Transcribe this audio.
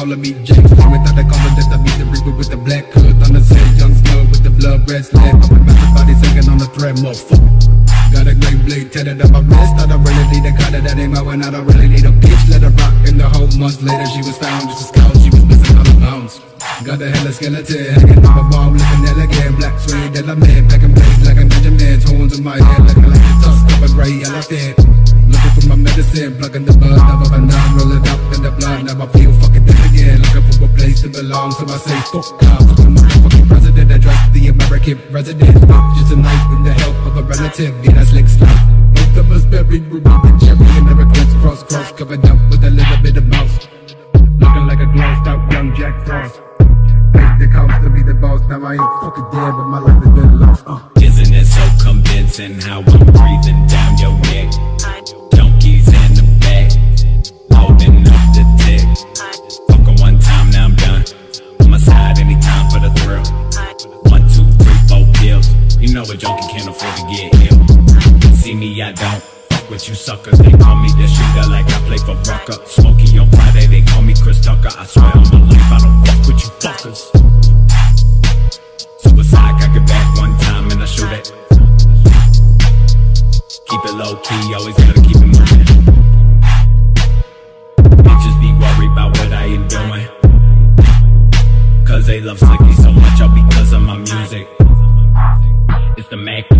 calling me James Thought they call me that I beat the reaper with the black tatted up my wrist I don't really need a cutter that ain't my one. I don't really need a bitch. Let her rock in the whole months later She was found just a scout. She was missing all the bones Got the hell hella skeleton hanging on my wall Looking elegant. Black suede that I made Back in place like a Benjamin's Horns in my head looking like the tusk of a gray elephant. Looking for my medicine Plugging the bud of a banana. Roll it up in the blood Now I feel fucking dead again. Looking for a place to belong So I say fuck God Fuck the motherfucking president. Address the American resident Just a night with the help of a relative. Yeah that's $lick $loth Buried Ruby da Cherry And never cross cross cross Covered up with a little bit of mouse. Looking like a glossed out young Jack Frost. Fake the cost to be the boss Now I ain't fucking dead But my life has been lost uh. Isn't it so convincing How I'm breathing down your neck. Junkies in the back Loading up the TEC Fucking one time, now I'm done. On my side anytime for the thrill. One, two, three, four pills. You know a junkie can't afford to get ill. See me, I don't With you suckers. They call me the shooter like I play for Rucker. Smokey on Friday, they call me Chris Tucker. I swear on my life, I don't fuck with you fuckers. Suicide, I get back one time and I shoot it. Keep it low key, always gotta keep it moving. Bitches be worried about what I am doing. Cause they love Slicky so much, all because of my music. It's the Mac